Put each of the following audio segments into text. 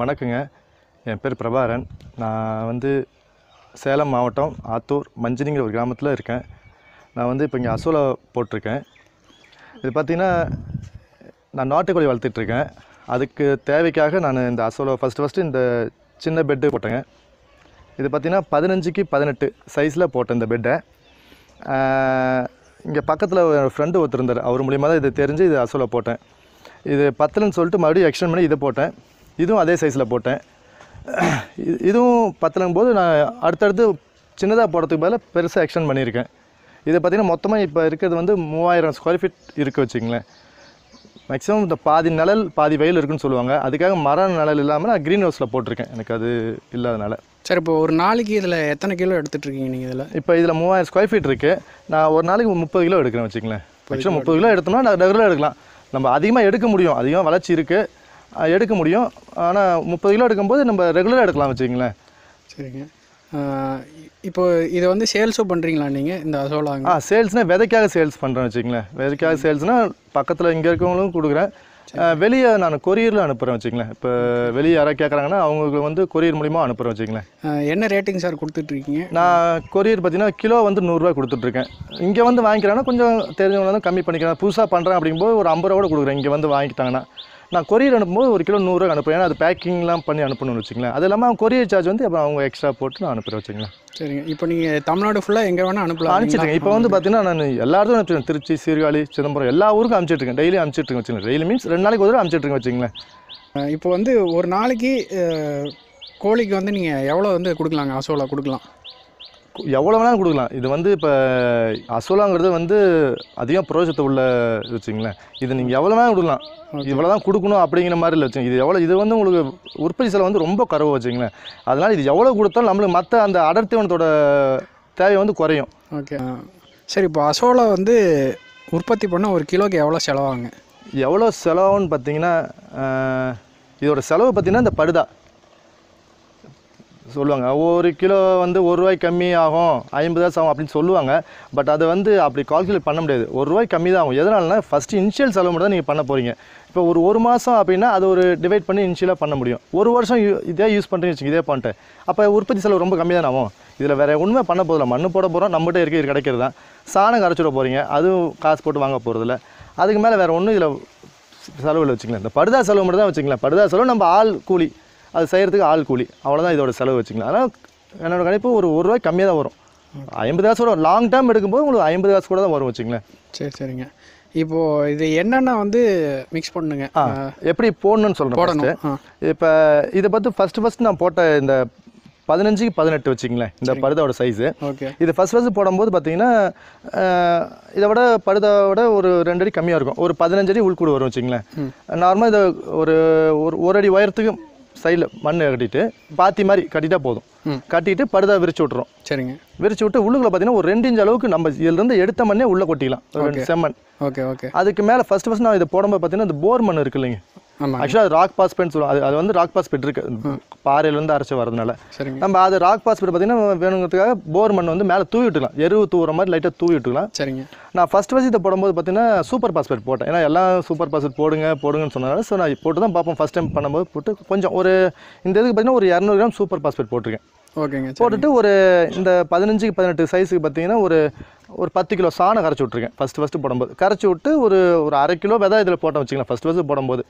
வணக்கங்க. என் பேர் பிரபாரன் நான் வந்து சேலம் மாவட்டம் ஆத்தூர் மஞ்சினிங்கிற ஒரு கிராமத்தில் இருக்கேன். நான் வந்து இப்போ இங்கே அசோலா போட்டிருக்கேன். இது பார்த்திங்கன்னா நான் நாட்டுக்கோழி வளர்த்துட்ருக்கேன். அதுக்கு தேவைக்காக நான் இந்த அசோலா ஃபஸ்ட்டு ஃபஸ்ட்டு இந்த சின்ன பெட்டு போட்டேங்க. இது பார்த்திங்கன்னா பதினஞ்சுக்கு பதினெட்டு சைஸில் போட்டேன் இந்த பெட்டை இங்கே பக்கத்தில் ஒரு ஃப்ரெண்டு ஒருத்தர் இருந்தார். அவர் மூலியமாக தான் இது தெரிஞ்சு இது அசோலா போட்டேன். இது பத்தலன்னு சொல்லிட்டு மறுபடியும் எக்ஸ்டெண்ட் பண்ணி இதை போட்டேன். இதுவும் அதே சைஸில் போட்டேன். இது- இதுவும் பத்தலங்கும் போது நான் அடுத்தடுத்து சின்னதாக போடுறதுக்கு பதிலாக பெருசாக எக்ஸ்டெண்ட் பண்ணியிருக்கேன். இதை பார்த்திங்கன்னா மொத்தமாக இப்போ இருக்கிறது வந்து மூவாயிரம் ஸ்கொயர் ஃபீட் இருக்குது வச்சுங்களேன் மேக்ஸிமம் இந்த பாதி நிழல் பாதி வெயில் இருக்குன்னு சொல்லுவாங்க. அதுக்காக மர நிழல் இல்லாமல் நான் க்ரீன் ஹவுஸில் போட்டிருக்கேன். எனக்கு அது இல்லாதனால. சரி இப்போ ஒரு நாளைக்கு இதில் எத்தனை கிலோ எடுத்துட்டு இருக்கீங்க நீங்கள் இதில்? இப்போ இதில் மூவாயிரம் ஸ்கொயர் ஃபீட் இருக்குது நான் ஒரு நாளைக்கு முப்பது கிலோ எடுக்கிறேன் வச்சுங்களேன் ஆக்சுவலாக முப்பது கிலோ எடுத்தோம்னா நான் ரெகுலராக எடுக்கலாம். நம்ம அதிகமாக எடுக்க முடியும். அதிகமாக வளர்ச்சி இருக்குது எடுக்க முடியும். ஆனால் முப்பது கிலோ எடுக்கும்போது நம்ம ரெகுலராக எடுக்கலாம் வச்சுங்களேன் சரிங்க. இப்போ இதை வந்து சேல்ஸும் பண்ணுறீங்களா நீங்கள் இந்த அசோலாங்க ஆ சேல்ஸ்னால் விதைக்காக சேல்ஸ் பண்ணுறேன் வச்சுங்களேன் விதைக்காக சேல்ஸ்னால் பக்கத்தில் இங்கே இருக்கவங்களும் கொடுக்குறேன். வெளியே நான் கொரியரில் அனுப்புகிறேன் வச்சுங்களேன் இப்போ வெளியே யாராவது கேட்குறாங்கன்னா அவங்களுக்கு வந்து கொரியர் மூலிமா அனுப்புகிறேன் வச்சுங்களேன் ஆஹ் என்ன ரேட்டிங் சார் கொடுத்துட்ருக்கீங்க? நான் கொரியர் பார்த்தீங்கன்னா கிலோ வந்து நூறுரூவா கொடுத்துட்ருக்கேன். இங்கே வந்து வாங்கிக்கிறாங்கன்னா கொஞ்சம் தெரிஞ்சவங்க வந்து கம்மி பண்ணிக்கிறேன் புதுசாக பண்ணுறேன் அப்படிங்கும்போது ஒரு ஐம்பது ரூபா கூட கொடுக்குறேன். இங்கே வந்து வாங்கிட்டாங்கன்னா. நான் கொரியர் அனுப்பும்போது ஒரு கிலோ நூறுரூவா அனுப்புறேன். ஏன்னா அது பேக்கிங்லாம் பண்ணி அனுப்பணும்னு வச்சுங்களேன் அது இல்லாமல் கொரியர் சார்ஜ் வந்து அப்புறம் அவங்க எக்ஸ்ட்ரா போட்டு நான் அனுப்புகிறேன் வச்சுங்களேன் சரிங்க. இப்போ நீங்கள் தமிழ்நாடு ஃபுல்லாக எங்கே வேணால் அனுப்பலாம். அனுப்பிச்சிட்ருக்கேன் இப்போ வந்து பார்த்தீங்கன்னா நான் எல்லா அனுப்பிச்சிருக்கேன். திருச்சி சீர்காழி சிதம்பரம் எல்லா ஊருக்கும் அனுப்பிச்சிட்ருக்கேன் டெய்லி அனுப்பிச்சிட்ருக்கேன் வச்சுங்களேன் டெய்லி மீன்ஸ் ரெண்டு நாளைக்கு ஒரு தடவை அனுப்பிச்சிட்ருக்கேன் வச்சுங்களேன் இப்போ வந்து ஒரு நாளைக்கு கோழிக்கு வந்து நீங்கள் எவ்வளோ வந்து கொடுக்கலாங்க? அசோலா கொடுக்கலாம். எவ்வளோ வேணாலும் கொடுக்கலாம். இது வந்து இப்போ அசோலாங்கிறது வந்து அதிகம் புரோஜத்தை உள்ள வச்சுங்களேன் இது நீங்கள் எவ்வளோ வேணாலும் கொடுக்கலாம். இவ்வளோ தான் கொடுக்கணும் அப்படிங்கிற மாதிரி இல்லை வச்சுங்க இது எவ்வளோ இது வந்து உங்களுக்கு உற்பத்தி செலவு வந்து ரொம்ப குறவு வச்சுங்களேன் அதனால் இது எவ்வளோ கொடுத்தாலும் நம்மளுக்கு மற்ற அந்த அடர்த்திவனத்தோட தேவை வந்து குறையும். ஓகே. சரி இப்போ அசோலா வந்து உற்பத்தி பண்ண ஒரு கிலோக்கு எவ்வளோ செலவாகுங்க? எவ்வளோ செலவுன்னு பார்த்தீங்கன்னா இதோட செலவு பார்த்தீங்கன்னா இந்த படுதா. சொல்லுவாங்க. ஒரு கிலோ வந்து ஒரு ரூபாய் கம்மி ஆகும் ஐம்பது காசு ஆகும் அப்படின்னு சொல்லுவாங்க. பட் அதை வந்து அப்படி கால்குலேட் பண்ண முடியாது. ஒரு ரூபாய் கம்மி தான் ஆகும். எதனாலனா ஃபஸ்ட்டு இனிஷியல் செலவு மட்டும் தான் நீங்கள் பண்ண போகிறீங்க இப்போ ஒரு ஒரு மாதம் அப்படின்னா அது ஒரு டிவைட் பண்ணி இனிஷியலாக பண்ண முடியும். ஒரு வருஷம் இதே யூஸ் பண்ணுறீங்க வச்சுங்க இதே பண்ணிட்டு அப்போ உற்பத்தி செலவு ரொம்ப கம்மி தான் ஆகும். இதில் வேறு ஒன்றுமே பண்ண போதில்ல மண்ணு போட போகிறோம் நம்மகிட்ட இருக்க இது கிடைக்கிறது தான். சாணம் கரைச்சிட போகிறீங்க அதுவும் காசு போட்டு வாங்க போகிறதில்ல அதுக்கு மேலே வேறு ஒன்றும் இதில் செலவில் வச்சுக்கலாம் இந்த படுதா செலவு மட்டும் தான் வச்சுக்கலாம் படுதா செலவு நம்ம ஆள் கூலி. அது செய்கிறதுக்கு ஆள் கூலி. அவ்வளோதான் இதோட செலவு வச்சுக்கலாம். அதனால் என்னோட கணிப்பு ஒரு ஒரு ரூபாய் கம்மியாக தான் வரும். ஐம்பது காசு கூட லாங் டேர்ம் எடுக்கும்போது உங்களுக்கு ஐம்பது காசு கூட தான் வரும் வச்சுங்களேன் சரி சரிங்க. இப்போது இது என்னென்ன வந்து மிக்ஸ் பண்ணுங்க? ஆ எப்படி போடணும்னு சொல்கிறேன் போடணும் இப்போ இதை பார்த்து ஃபஸ்ட்டு ஃபஸ்ட்டு நான் போட்ட இந்த பதினஞ்சுக்கு பதினெட்டு வச்சுங்களேன் இந்த படுதாவோட சைஸு ஓகே. இது ஃபஸ்ட் ஃபஸ்ட்டு போடும்போது பார்த்தீங்கன்னா இதை விட படுதாவோட ஒரு ரெண்டு அடி கம்மியாக இருக்கும். ஒரு பதினஞ்சு அடி உள்கூடு வரும் வச்சுங்களேன் நார்மலாக இதை ஒரு ஒரு ஒரு அடி உயரத்துக்கு சைடில் மண் கட்டிட்டு பாத்தி மாதிரி கட்டிட்டா போதும். கட்டிட்டு படுதா விரிச்சு விட்றோம் சரிங்க. விரிச்சு விட்டு உள்ளுக்குள்ள பார்த்தீங்கன்னா ஒரு ரெண்டு இன்ச் அளவுக்கு நம்ம இதுலேருந்து எடுத்த மண்ணே உள்ளே கொட்டிக்கலாம். செம்மண். Okay okay. அதுக்கு மேலே ஃபஸ்ட்டு ஃபஸ்ட் நான் இதை போடும்போது பார்த்தீங்கன்னா இந்த போர் மண் இருக்கு இல்லைங்க ஆக்சுவலாக அது ராக் பாஸ்பேட்னு சொல்லுவோம் அது அது வந்து ராக் பாஸ்பேட் இருக்கு. பாறையிலேருந்து அரைச்சி வரதுனால நம்ம அது ராக் பாஸ்பேட் பார்த்தீங்கன்னா வேணுங்கிறதுக்காக போர் மண் வந்து மேலே தூவி விட்டுக்கலாம். எருவு தூவுற மாதிரி லைட்டாக தூவி விட்டுக்கலாம். சரிங்க. நான் ஃபஸ்ட் ஃபஸ்ட் இதை போடும்போது பார்த்தீங்கன்னா சூப்பர் பாஸ்பேட் போட்டேன். ஏன்னா எல்லாம் சூப்பர் பாஸ்பேட் போடுங்க போடுங்கன்னு சொன்னாங்க ஸோ நான் போட்டு தான் பார்ப்போம். ஃபஸ்ட் டைம் பண்ணும்போது போட்டு கொஞ்சம் ஒரு இந்த இதுக்கு பார்த்தீங்கன்னா ஒரு இரநூறு கிராம் சூப்பர் பாஸ்பேட் போட்டிருக்கேன். ஓகேங்க போட்டுட்டு ஒரு இந்த பதினஞ்சுக்கு பதினெட்டு சைஸுக்கு பார்த்தீங்கன்னா ஒரு ஒரு பத்து கிலோ சாணம் கரைச்சி விட்ருக்கேன் ஃபஸ்ட்டு ஃபஸ்ட்டு போடும்போது. கரைச்சி விட்டு ஒரு ஒரு அரை கிலோ விதை இதில் போட்டேன் வச்சுக்கலாம் ஃபஸ்ட் ஃபஸ்ட்டு போடும்போது.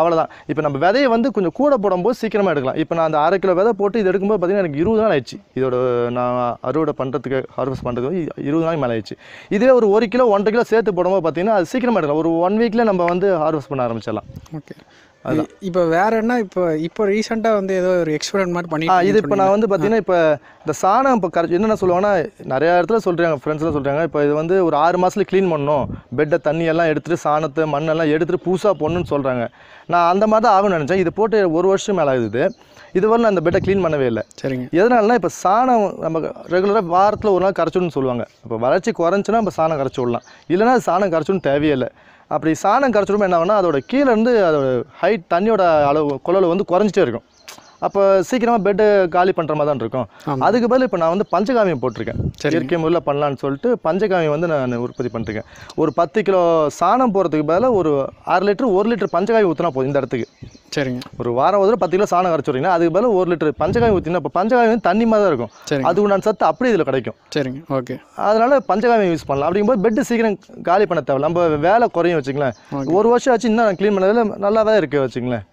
அவ்வளோதான் இப்போ நம்ம விதையை வந்து கொஞ்சம் கூட போடும்போது சீக்கிரமாக எடுக்கலாம். இப்போ நான் அந்த அரை கிலோ விதை போட்டு இது எடுக்கும்போது பார்த்தீங்கன்னா எனக்கு இருபது நாள் ஆயிடுச்சு. இதோட நான் அறுவடை பண்ணுறதுக்கு ஹார்வெஸ்ட் பண்ணுறதுக்கு இருபது நாள் மேலே ஆயிடுச்சு. இதே ஒரு ஒரு கிலோ ஒன்றரை கிலோ சேர்த்து போடும்போது பார்த்தீங்கன்னா அது சீக்கிரமாக எடுக்கலாம். ஒரு ஒன் வீக்கில் நம்ம வந்து ஹார்வெஸ்ட் பண்ண ஆரம்பிச்சிடலாம். ஓகே இப்போ வேற என்ன? இப்போ இப்போ ரீசெண்டாக வந்து ஏதோ ஒரு எக்ஸ்பெரிமெண்ட் மாதிரி பண்ணி இது இப்போ நான் வந்து பார்த்தீங்கன்னா இப்போ இந்த சாணம் இப்போ கரை என்னென்ன சொல்லுவாங்கன்னா நிறைய இடத்துல சொல்கிறாங்க ஃப்ரெண்ட்ஸ்லாம் சொல்கிறாங்க இப்போ இது வந்து ஒரு ஆறு மாதத்துல க்ளீன் பண்ணணும். பெட்டை தண்ணி எல்லாம் எடுத்துட்டு சாணத்தை மண்ணெல்லாம் எடுத்துட்டு புதுசாக போடணும்னு சொல்கிறாங்க நான் அந்த மாதிரி தான் ஆகும்னு நினச்சேன். இது போட்டு ஒரு வருஷம் மேலே ஆகுது இதுவரை நான் அந்த பெட்டை க்ளீன் பண்ணவே இல்லை. சரிங்க. எதனாலனா இப்போ சாணம் நம்ம ரெகுலராக வாரத்தில் ஒரு நாள் கரைச்சுன்னு சொல்லுவாங்க. இப்போ வளர்ச்சி குறைஞ்சுன்னா நம்ம சாணம் கரைச்சி விடலாம். இல்லைன்னா அது சாணம் கரைச்சுன்னு தேவையே இல்லை. அப்படி சாணம் கரைச்சிடும் என்ன ஆகும்னா அதோட கீழே இருந்து அதோட ஹைட் தண்ணியோட அளவு கொள்ளளவு வந்து குறைஞ்சிட்டே இருக்கும். அப்போ சீக்கிரமாக பெட்டு காலி பண்ணுற மாதிரி தான் இருக்கும். அதுக்கு பதில் இப்போ நான் வந்து பஞ்சகாவியம் போட்டிருக்கேன். இயற்கை முறையில் பண்ணலான்னு சொல்லிட்டு பஞ்சகாவியம் வந்து நான் உற்பத்தி பண்ணிருக்கேன். ஒரு பத்து கிலோ சாணம் போகிறதுக்கு பதிலாக ஒரு அரை லிட்டர் ஒரு லிட்டர் பஞ்சகாவியம் ஊற்றினா போதும் இந்த இடத்துக்கு. சரிங்க. ஒரு வாரம் ஒரு பத்து கிலோ சாணம் கரைச்சி விட்றீங்கன்னா அதுக்கு பதிலாக ஒரு லிட்டர் பஞ்சகாவியம் ஊற்றினா இப்போ பஞ்சகாவியம் வந்து தண்ணி மாதிரி தான் இருக்கும். சரிங்க. அதுக்கு உண்டான சத்து அப்படியே இதில் கிடைக்கும். சரிங்க. ஓகே. அதனால பஞ்சகாவியம் யூஸ் பண்ணலாம். அப்படிங்கும்போது பெட்டு சீக்கிரம் காலி பண்ண தேவை நம்ம வேலை குறையும் ஓகே. ஒரு வருஷம் ஆச்சு இன்னும் க்ளீன் பண்ணதில் நல்லாவே இருக்கு வச்சுங்களேன்